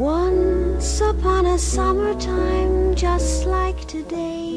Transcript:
Once upon a summertime just like today.